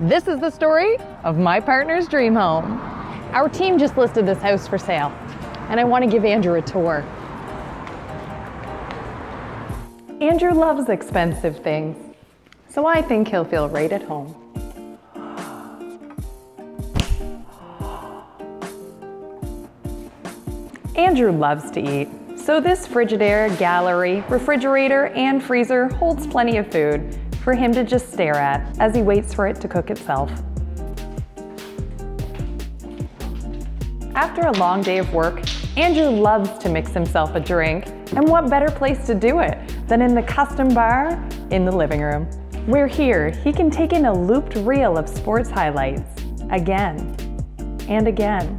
This is the story of my partner's dream home. Our team just listed this house for sale, and I want to give Andrew a tour. Andrew loves expensive things, so I think he'll feel right at home. Andrew loves to eat, so this Frigidaire, gallery, refrigerator, and freezer holds plenty of food for him to just stare at as he waits for it to cook itself. After a long day of work, Andrew loves to mix himself a drink, and what better place to do it than in the custom bar in the living room. Where here, he can take in a looped reel of sports highlights again and again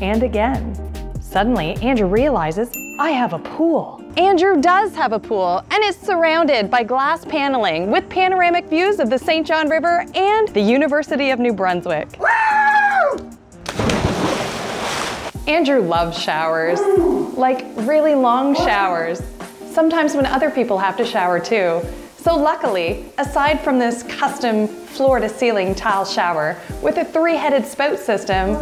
and again. Suddenly, Andrew realizes, I have a pool. Andrew does have a pool and is surrounded by glass paneling with panoramic views of the St. John River and the University of New Brunswick. Andrew loves showers, like really long showers. Sometimes when other people have to shower too. So luckily, aside from this custom floor to ceiling tile shower with a three-headed spout system,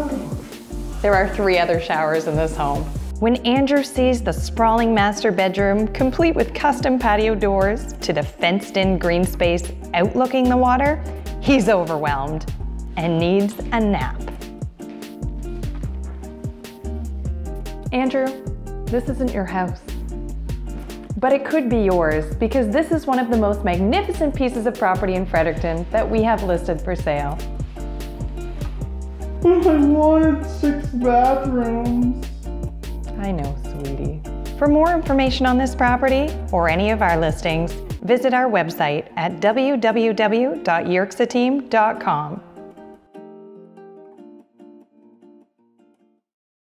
there are three other showers in this home. When Andrew sees the sprawling master bedroom, complete with custom patio doors to the fenced-in green space outlooking the water, he's overwhelmed and needs a nap. Andrew, this isn't your house. But it could be yours because this is one of the most magnificent pieces of property in Fredericton that we have listed for sale. I wanted six bathrooms. I know, sweetie. For more information on this property or any of our listings, visit our website at www.yerxateam.com.